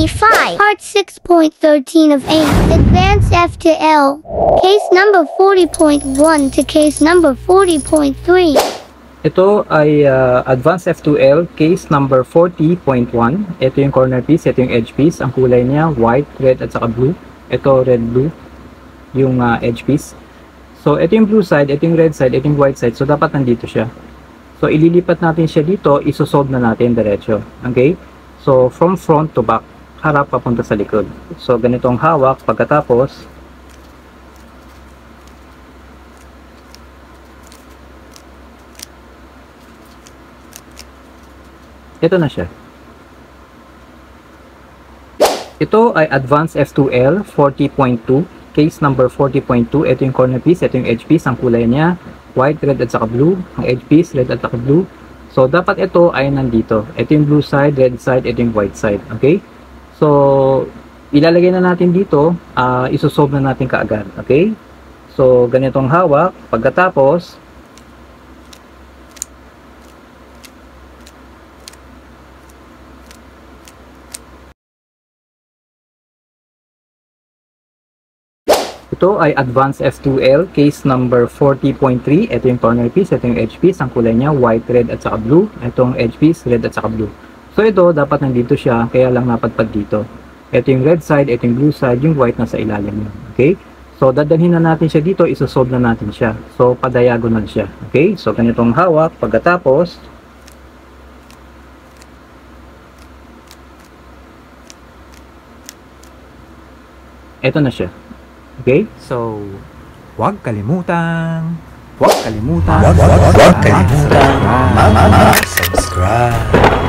B5. Part 6.13 of 8. Advance F to L. Case number 40.1 to case number 40.3. Ito ay uh, Advanced F2L case number 40.1. Ito yung corner piece, ito yung edge piece. Ang kulay niya white, red at saka blue. Ito red blue yung uh, edge piece. So ito yung blue side, ito yung red side, ito yung white side. So dapat nandito siya. So ililipat natin siya dito, isosolve na natin diretso. Okay? So from front to back, harap papunta sa likod. So ganito ang hawak pagkatapos Ito na siya. Ito ay Advanced F2L 40.2, case number 40.2. Ito yung corner piece, ito yung edge piece. Ang kulay niya, white, red at saka blue. Ang edge piece, red at saka blue. So, dapat ito ay nandito. Ito yung blue side, red side, ito yung white side. Okay? So, ilalagay na natin dito, uh, isosolve na natin kaagad. Okay? So, ganitong hawak. Pagkatapos, Ito ay Advanced F2L case number 40.3. Ito yung corner piece, ito yung edge piece. Ang kulay niya white, red at saka blue. Itong edge piece, red at saka blue. So ito dapat nandito siya, kaya lang napadpad dito. Ito yung red side, ito yung blue side, yung white nasa ilalim niya. Okay? So dadalhin na natin siya dito, isosolve na natin siya. So pa-diagonal siya. Okay? So ganitong hawak, pagkatapos ito na siya. Okay? So, huwag kalimutang, huwag kalimutan, Huwag kalimutan mag-subscribe.